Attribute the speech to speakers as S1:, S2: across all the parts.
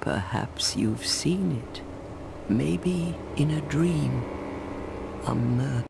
S1: Perhaps you've seen it. Maybe in a dream. A murder.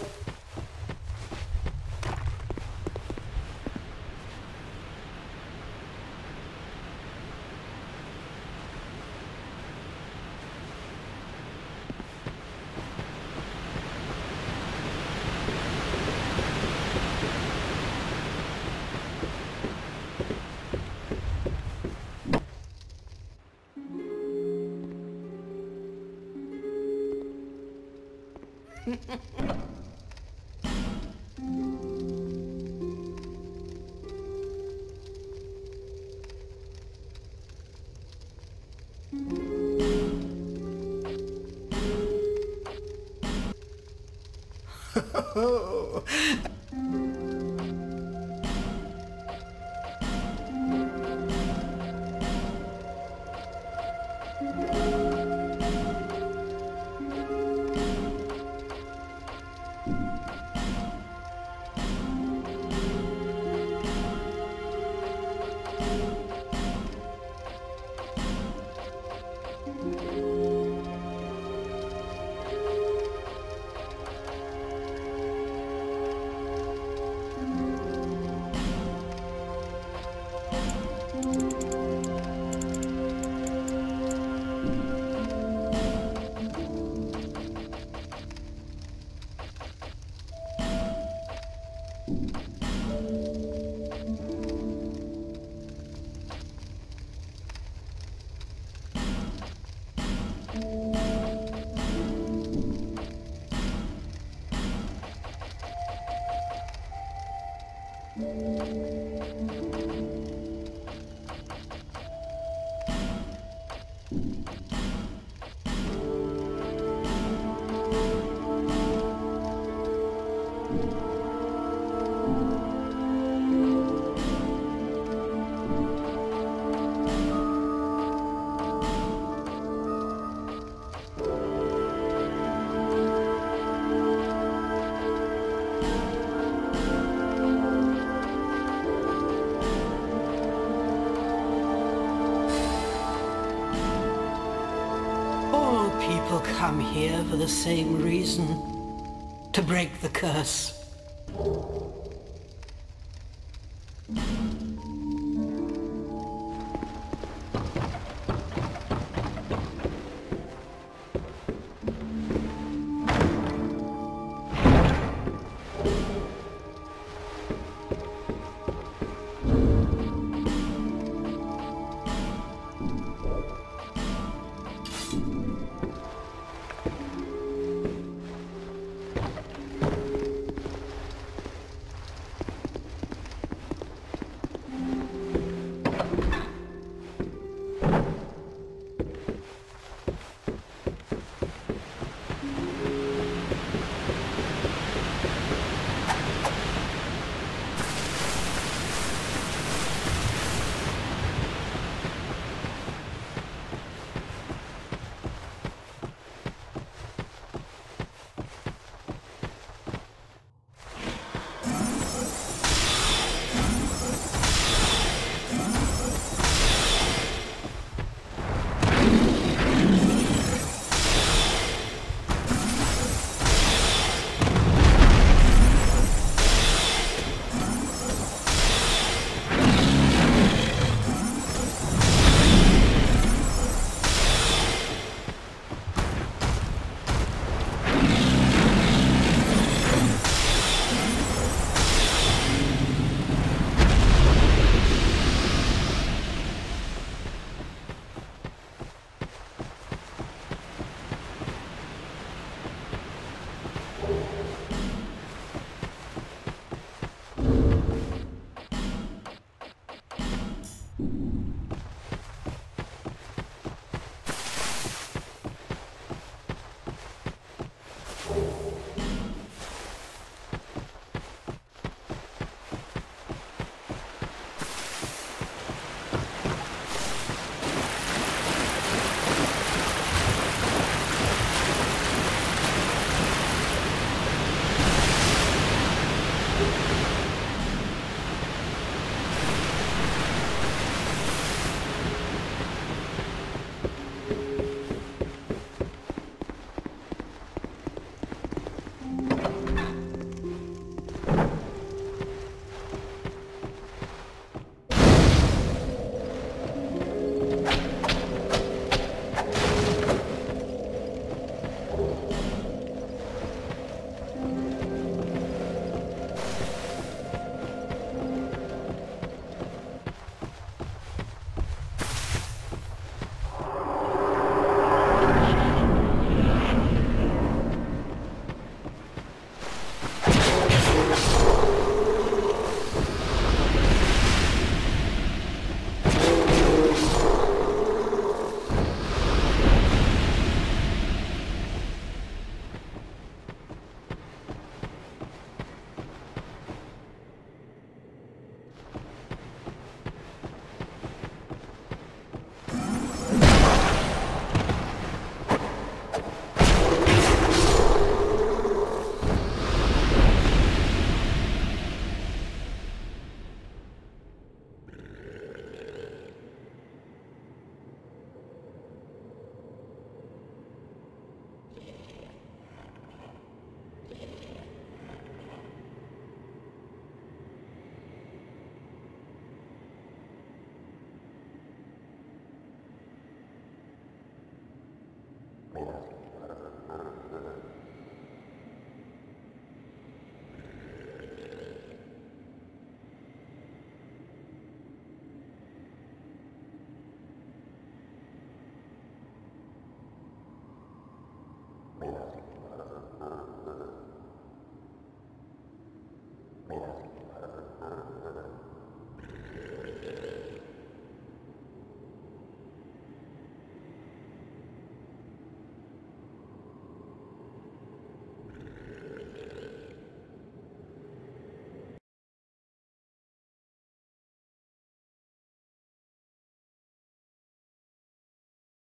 S2: All People come here for the same reason. To break the curse.